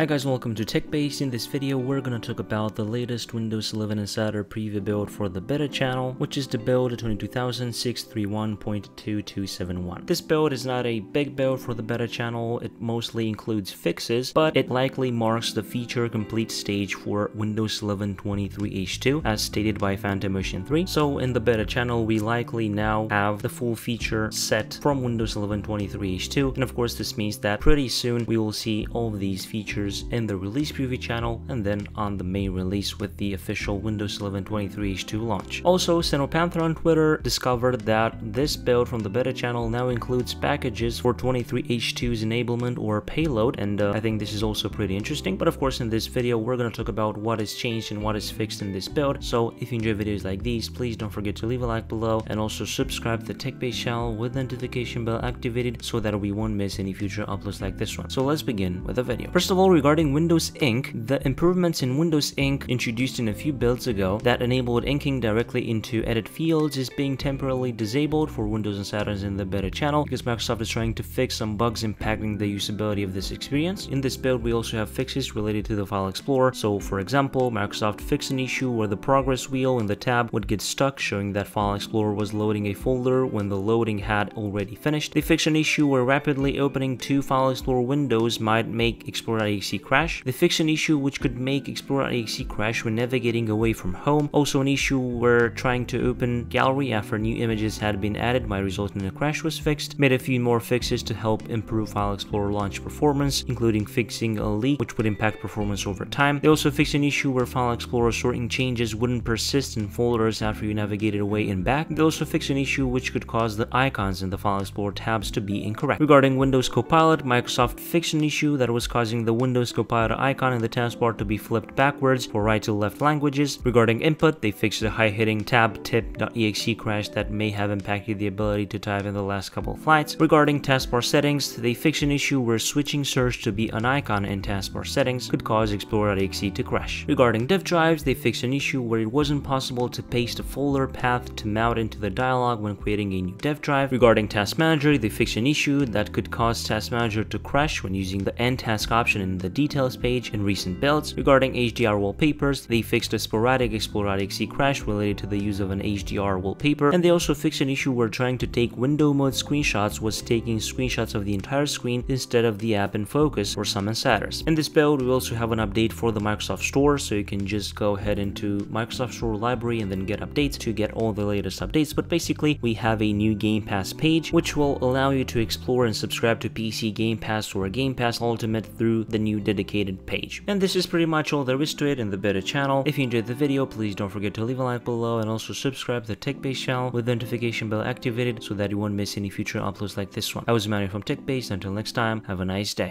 Hi guys, and welcome to TechBased. In this video, we're gonna talk about the latest Windows 11 Insider preview build for the beta channel, which is the build 22631.2271. This build is not a big build for the beta channel, it mostly includes fixes, but it likely marks the feature complete stage for Windows 11 23H2, as stated by Phantom Ocean 3. So in the beta channel, we likely now have the full feature set from Windows 11 23H2, and of course this means that pretty soon we will see all of these features in the release preview channel and then on the main release with the official Windows 11 23H2 launch. Also, Panther on Twitter discovered that this build from the beta channel now includes packages for 23H2's enablement or payload and uh, I think this is also pretty interesting. But of course in this video we're going to talk about what is changed and what is fixed in this build. So if you enjoy videos like these, please don't forget to leave a like below and also subscribe to the TechBased channel with the notification bell activated so that we won't miss any future uploads like this one. So let's begin with the video. First of all, regarding Windows Ink, the improvements in Windows Ink introduced in a few builds ago that enabled inking directly into edit fields is being temporarily disabled for Windows Insiders in the beta channel because Microsoft is trying to fix some bugs impacting the usability of this experience. In this build, we also have fixes related to the File Explorer. So for example, Microsoft fixed an issue where the progress wheel in the tab would get stuck, showing that File Explorer was loading a folder when the loading had already finished. They fixed an issue where rapidly opening two File Explorer windows might make Crash. They fixed an issue which could make Explorer.exe crash when navigating away from home. Also an issue where trying to open gallery after new images had been added might result in a crash was fixed. Made a few more fixes to help improve File Explorer launch performance, including fixing a leak which would impact performance over time. They also fixed an issue where File Explorer sorting changes wouldn't persist in folders after you navigated away and back. They also fixed an issue which could cause the icons in the File Explorer tabs to be incorrect. Regarding Windows Copilot, Microsoft fixed an issue that was causing the Windows Windows Copilot icon in the taskbar to be flipped backwards for right to left languages. Regarding input, they fixed the high-hitting TabTip.exe crash that may have impacted the ability to type in the last couple flights. Regarding taskbar settings, they fixed an issue where switching search to be an icon in taskbar settings could cause Explorer.exe to crash. Regarding disk drives, they fixed an issue where it wasn't possible to paste a folder path to mount into the dialog when creating a new dev drive. Regarding Task Manager, they fixed an issue that could cause Task Manager to crash when using the end task option in the details page in recent builds. Regarding HDR wallpapers, they fixed a sporadic Explorer.exe crash related to the use of an HDR wallpaper, and they also fixed an issue where trying to take window mode screenshots was taking screenshots of the entire screen instead of the app in focus for some insiders. In this build, we also have an update for the Microsoft Store, so you can just go ahead into Microsoft Store library and then get updates to get all the latest updates, but basically we have a new Game Pass page, which will allow you to explore and subscribe to PC Game Pass or Game Pass Ultimate through the new dedicated page. And this is pretty much all there is to it in the beta channel. If you enjoyed the video, please don't forget to leave a like below and also subscribe to the TechBased channel with the notification bell activated so that you won't miss any future uploads like this one. I was Manuel from TechBased. Until next time, have a nice day.